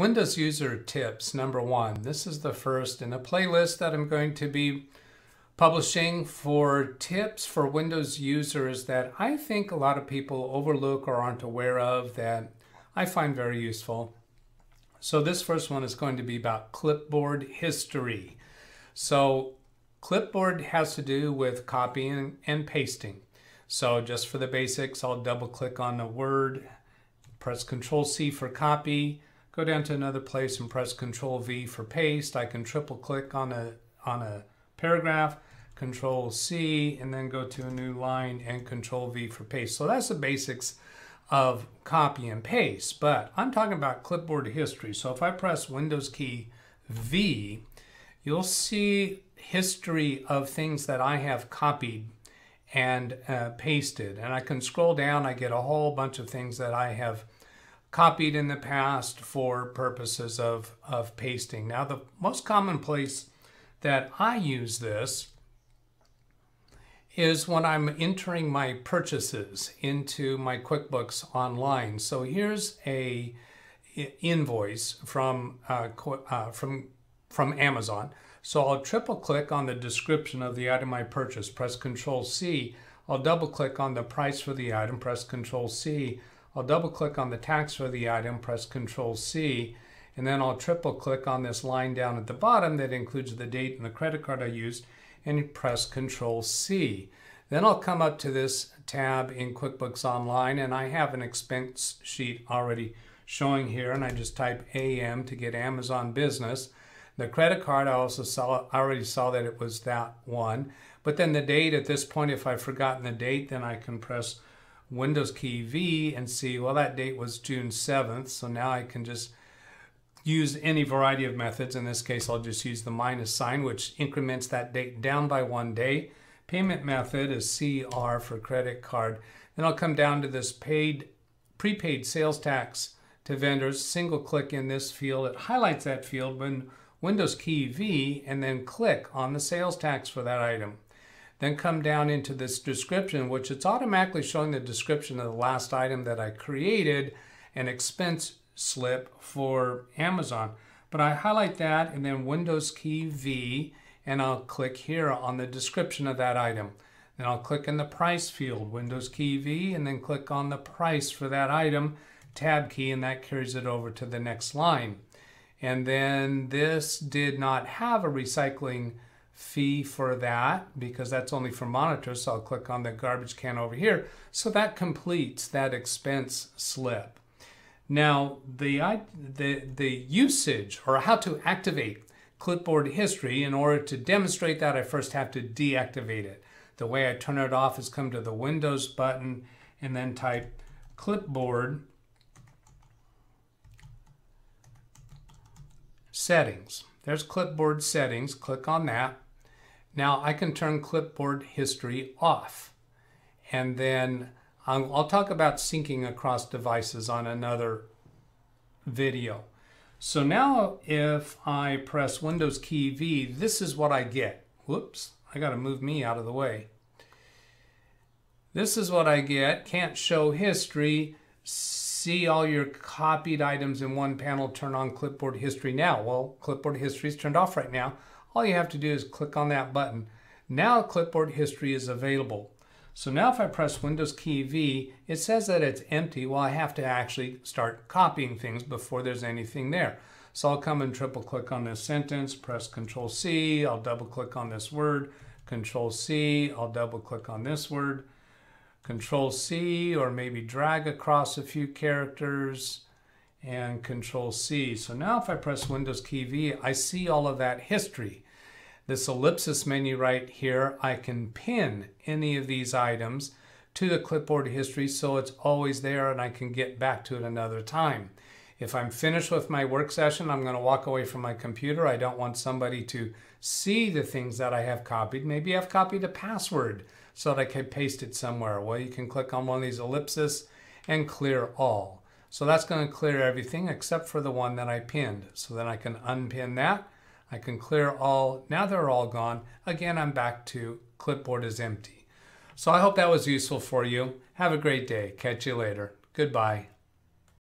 Windows user tips number one. This is the first in a playlist that I'm going to be publishing for tips for Windows users that I think a lot of people overlook or aren't aware of that I find very useful. So this first one is going to be about clipboard history. So clipboard has to do with copying and pasting. So just for the basics, I'll double click on the word, press Control C for copy, go down to another place and press Control V for paste. I can triple click on a, on a paragraph, Control C, and then go to a new line and Control V for paste. So that's the basics of copy and paste, but I'm talking about clipboard history. So if I press Windows key V, you'll see history of things that I have copied and uh, pasted. And I can scroll down, I get a whole bunch of things that I have copied in the past for purposes of, of pasting. Now, the most common place that I use this is when I'm entering my purchases into my QuickBooks online. So here's a invoice from uh, uh, from from Amazon. So I'll triple click on the description of the item I purchased, press Control C. I'll double click on the price for the item, press Control C. I'll double click on the tax for the item, press Control C, and then I'll triple click on this line down at the bottom that includes the date and the credit card I used and press Control C. Then I'll come up to this tab in QuickBooks Online and I have an expense sheet already showing here and I just type AM to get Amazon Business. The credit card I also saw I already saw that it was that one. But then the date at this point, if I've forgotten the date, then I can press Windows key V and see, well, that date was June 7th. So now I can just use any variety of methods. In this case, I'll just use the minus sign, which increments that date down by one day. Payment method is CR for credit card. Then I'll come down to this paid, prepaid sales tax to vendors. Single click in this field. It highlights that field when Windows key V and then click on the sales tax for that item. Then come down into this description, which it's automatically showing the description of the last item that I created, an expense slip for Amazon. But I highlight that and then Windows key V, and I'll click here on the description of that item. Then I'll click in the price field, Windows key V, and then click on the price for that item, tab key, and that carries it over to the next line. And then this did not have a recycling fee for that because that's only for monitors. So I'll click on the garbage can over here. So that completes that expense slip. Now, the, the, the usage or how to activate clipboard history, in order to demonstrate that, I first have to deactivate it. The way I turn it off is come to the Windows button and then type clipboard settings. There's clipboard settings, click on that. Now I can turn clipboard history off. And then I'll, I'll talk about syncing across devices on another video. So now if I press Windows key V, this is what I get. Whoops, I gotta move me out of the way. This is what I get, can't show history, see all your copied items in one panel, turn on clipboard history now. Well, clipboard history is turned off right now. All you have to do is click on that button. Now clipboard history is available. So now if I press Windows key V, it says that it's empty. Well, I have to actually start copying things before there's anything there. So I'll come and triple click on this sentence, press Control C, I'll double click on this word, Control C, I'll double click on this word, Control C, or maybe drag across a few characters, and Control C. So now if I press Windows key V, I see all of that history. This ellipsis menu right here, I can pin any of these items to the clipboard history so it's always there and I can get back to it another time. If I'm finished with my work session, I'm going to walk away from my computer. I don't want somebody to see the things that I have copied. Maybe I've copied a password so that I can paste it somewhere. Well, you can click on one of these ellipses and clear all. So that's going to clear everything except for the one that I pinned. So then I can unpin that. I can clear all. Now they're all gone. Again, I'm back to clipboard is empty. So I hope that was useful for you. Have a great day. Catch you later. Goodbye.